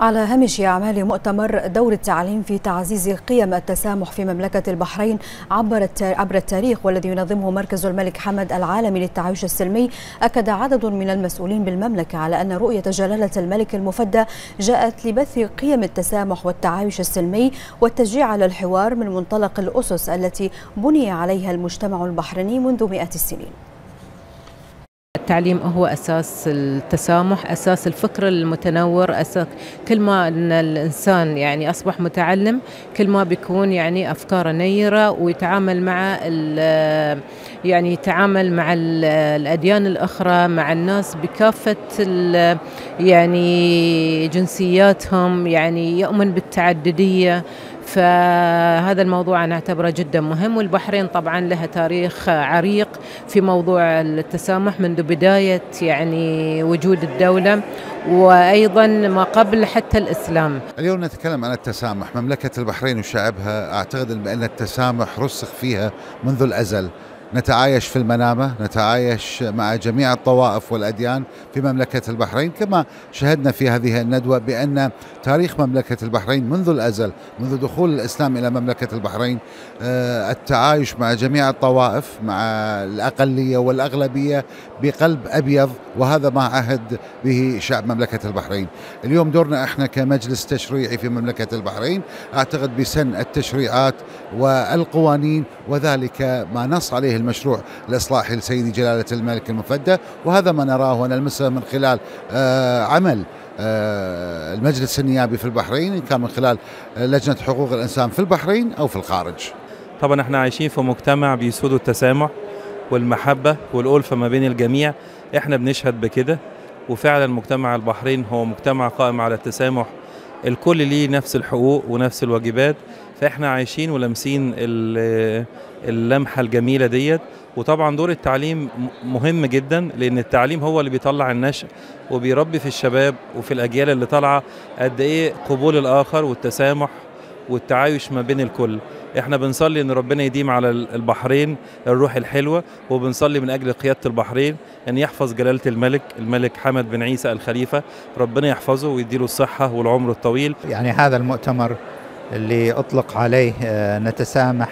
على هامش أعمال مؤتمر دور التعليم في تعزيز قيم التسامح في مملكة البحرين عبر عبر التاريخ والذي ينظمه مركز الملك حمد العالمي للتعايش السلمي. أكد عدد من المسؤولين بالمملكة على أن رؤية جلالة الملك المفدى جاءت لبث قيم التسامح والتعايش السلمي والتشجيع على الحوار من منطلق الأسس التي بني عليها المجتمع البحريني منذ مئات السنين. التعليم هو أساس التسامح أساس الفكر المتنور أساس كل ما أن الإنسان يعني أصبح متعلم كل ما بيكون يعني أفكاره نيرة ويتعامل مع يعني يتعامل مع الأديان الأخرى مع الناس بكافة يعني جنسياتهم يعني يؤمن بالتعددية. فهذا الموضوع أنا أعتبره جدا مهم والبحرين طبعا لها تاريخ عريق في موضوع التسامح منذ بداية يعني وجود الدولة وأيضا ما قبل حتى الإسلام. اليوم نتكلم عن التسامح. مملكة البحرين وشعبها أعتقد بأن التسامح رسخ فيها منذ الأزل. نتعايش في المنامة نتعايش مع جميع الطوائف والأديان في مملكة البحرين كما شهدنا في هذه الندوة بأن تاريخ مملكة البحرين منذ الأزل منذ دخول الإسلام إلى مملكة البحرين آه، التعايش مع جميع الطوائف مع الأقلية والأغلبية بقلب أبيض وهذا ما عهد به شعب مملكة البحرين. اليوم دورنا إحنا كمجلس تشريعي في مملكة البحرين أعتقد بسن التشريعات والقوانين وذلك ما نص عليه المشروع الإصلاحي لسيدي جلالة الملك المفدى وهذا ما نراه ونلمسه من خلال آه، عمل آه، المجلس النيابي في البحرين كان من خلال لجنة حقوق الإنسان في البحرين أو في الخارج. طبعا إحنا عايشين في مجتمع بيسود التسامح والمحبة والألفة ما بين الجميع. إحنا بنشهد بكده وفعلا مجتمع البحرين هو مجتمع قائم على التسامح. الكل ليه نفس الحقوق ونفس الواجبات. فاحنا عايشين ولامسين اللمحة الجميلة ديت. وطبعا دور التعليم مهم جدا لأن التعليم هو اللي بيطلع النشء وبيربي في الشباب وفي الأجيال اللي طالعة قد إيه قبول الآخر والتسامح والتعايش ما بين الكل. إحنا بنصلي إن ربنا يديم على البحرين الروح الحلوة وبنصلي من أجل قيادة البحرين أن يحفظ جلالة الملك الملك حمد بن عيسى الخليفة. ربنا يحفظه ويديله الصحة والعمر الطويل. يعني هذا المؤتمر اللي أطلق عليه آه، نتسامح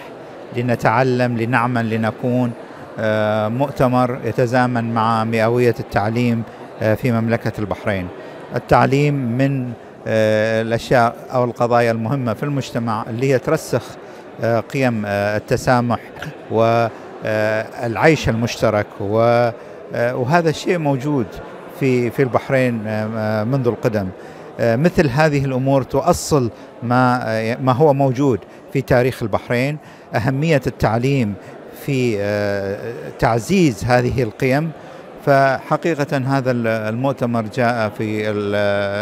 لنتعلم لنعمل لنكون آه، مؤتمر يتزامن مع مئوية التعليم آه، في مملكة البحرين. التعليم من الأشياء أو القضايا المهمة في المجتمع اللي هي ترسخ قيم التسامح والعيش المشترك وهذا الشيء موجود في في البحرين منذ القدم. مثل هذه الأمور تؤصل ما ما هو موجود في تاريخ البحرين أهمية التعليم في تعزيز هذه القيم فحقيقة هذا المؤتمر جاء في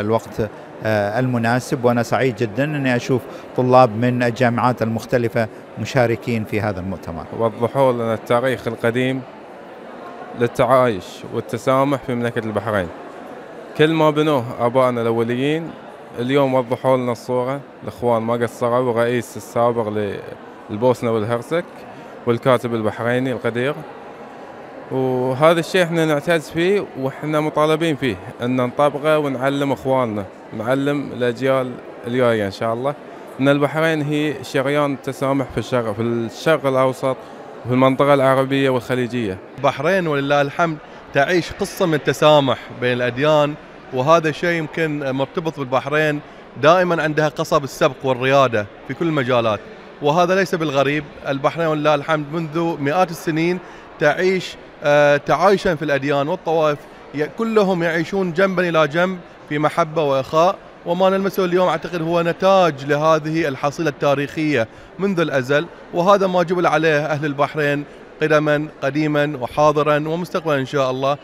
الوقت المناسب وأنا سعيد جدا إني أشوف طلاب من الجامعات المختلفة مشاركين في هذا المؤتمر. وضحوا لنا التاريخ القديم للتعايش والتسامح في مملكة البحرين. كل ما بنوه ابائنا الأوليين اليوم وضحوا لنا الصورة. الإخوان ما قصروا ورئيس السابق للبوسنة والهرسك والكاتب البحريني القدير. وهذا الشيء إحنا نعتز فيه وإحنا مطالبين فيه إن نطبقه ونعلم إخواننا. نعلم الأجيال الجاية إن شاء الله. إن البحرين هي شريان التسامح في الشرق في الشرق الأوسط وفي المنطقة العربية والخليجية. البحرين ولله الحمد تعيش قصة من التسامح بين الأديان وهذا الشيء يمكن مرتبط بالبحرين دائما عندها قصب السبق والريادة في كل المجالات. وهذا ليس بالغريب البحرين ولله الحمد منذ مئات السنين تعيش آه، تعايشا في الأديان والطوائف كلهم يعيشون جنبا إلى جنب في محبة وإخاء. وما نلمسه اليوم أعتقد هو نتاج لهذه الحصيلة التاريخية منذ الأزل. وهذا ما جبل عليه أهل البحرين قدما قديما وحاضرا ومستقبلا إن شاء الله.